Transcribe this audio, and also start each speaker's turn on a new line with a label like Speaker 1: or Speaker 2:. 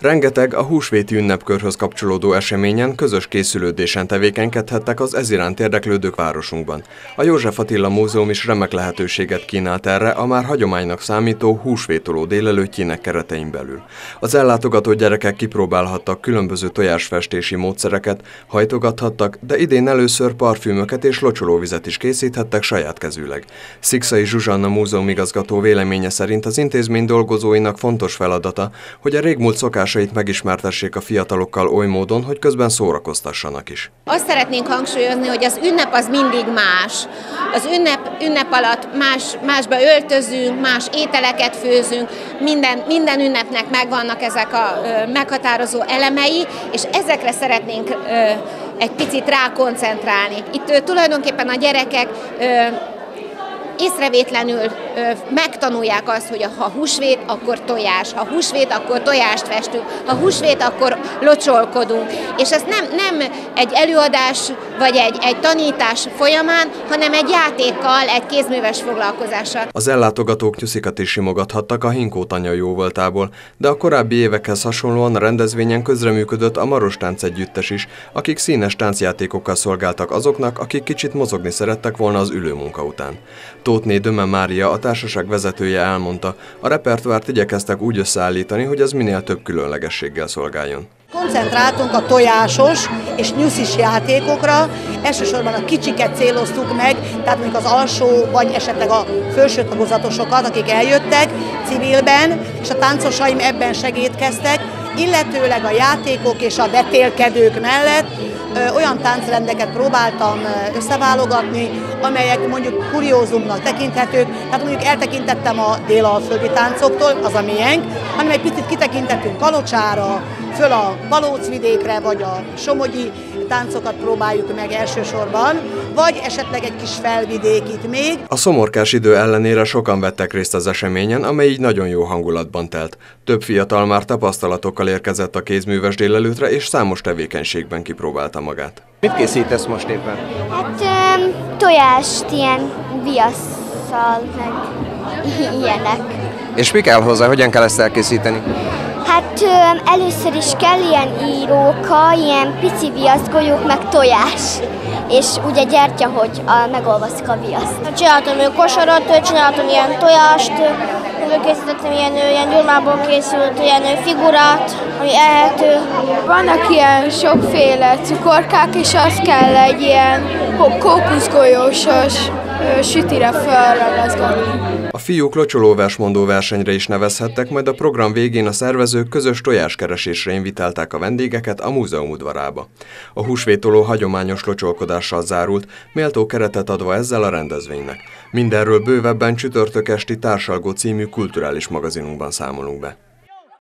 Speaker 1: Rengeteg a húsvéti ünnepkörhöz kapcsolódó eseményen közös készülődésen tevékenykedhettek az eziránt érdeklődők városunkban. A József Attila Múzeum is remek lehetőséget kínált erre a már hagyománynak számító húsvétoló délelőttjének keretein belül. Az ellátogató gyerekek kipróbálhattak különböző tojásfestési módszereket, hajtogathattak, de idén először parfümöket és locsolóvizet is készíthettek saját kezűleg. Szikszai Zsuzsanna múzeumigazgató véleménye szerint az intézmény dolgozóinak fontos feladata, hogy a régmúlt szokás hatásait megismertessék a fiatalokkal oly módon, hogy közben szórakoztassanak is.
Speaker 2: Azt szeretnénk hangsúlyozni, hogy az ünnep az mindig más. Az ünnep, ünnep alatt más, másba öltözünk, más ételeket főzünk, minden, minden ünnepnek megvannak ezek a ö, meghatározó elemei, és ezekre szeretnénk ö, egy picit rákoncentrálni. Itt ö, tulajdonképpen a gyerekek észrevétlenül megtanulják azt, hogy ha húsvét, akkor tojás, ha húsvét, akkor tojást festünk, ha húsvét, akkor locsolkodunk. És ez nem, nem egy előadás vagy egy, egy tanítás folyamán, hanem egy játékkal, egy kézműves foglalkozással.
Speaker 1: Az ellátogatók nyuszikat is simogathattak a Hinkó tanya jó voltából, de a korábbi évekhez hasonlóan a rendezvényen közreműködött a Maros Tánc Együttes is, akik színes táncjátékokkal szolgáltak azoknak, akik kicsit mozogni szerettek volna az ülőmunka után. Tótné Döme Mária, a társaság vezetője elmondta, a repertoárt igyekeztek úgy összeállítani, hogy az minél több különlegességgel szolgáljon.
Speaker 3: Koncentráltunk a tojásos és nyuszis játékokra, elsősorban a kicsiket céloztuk meg, tehát mondjuk az alsó vagy esetleg a felső tagozatosokat, akik eljöttek civilben, és a táncosaim ebben segítkeztek, illetőleg a játékok és a betélkedők mellett olyan táncrendeket próbáltam összeválogatni, amelyek mondjuk kuriózumnak tekinthetők, tehát mondjuk eltekintettem a délalföldi táncoktól, az a miénk, hanem egy picit kitekintettünk Kalocsára, föl a Balócvidékre, vagy a Somogyi táncokat próbáljuk meg elsősorban, vagy esetleg egy kis felvidék itt még.
Speaker 1: A szomorkás idő ellenére sokan vettek részt az eseményen, amely így nagyon jó hangulatban telt. Több fiatal már tapasztalatokkal érkezett a kézműves délelőtre, és számos tevékenységben kipróbálta magát.
Speaker 4: Mit készítesz most éppen?
Speaker 5: Hát öm, tojást, ilyen viasszal, meg ilyenek.
Speaker 4: És mi kell hozzá, hogyan kell ezt elkészíteni?
Speaker 5: Hát először is kell ilyen íróka, ilyen pici viaszgolyók, meg tojás. És ugye gyertya, hogy a, megolvaszik a viaszt.
Speaker 6: Csináltam ő kosarat, csináltam ilyen tojást, készítettem ilyen, ilyen gyurmából készült ilyen figurát, ami ehető.
Speaker 7: Vannak ilyen sokféle cukorkák, és az kell egy ilyen kókuszgolyósos sütire felragaszgatni.
Speaker 1: A fiúk locsolóversmondó versenyre is nevezhettek, majd a program végén a szervezők közös tojáskeresésre invitálták a vendégeket a múzeum udvarába. A húsvétoló hagyományos locsolkodással zárult, méltó keretet adva ezzel a rendezvénynek. Mindenről bővebben csütörtök esti Társalgó című kulturális magazinunkban számolunk be.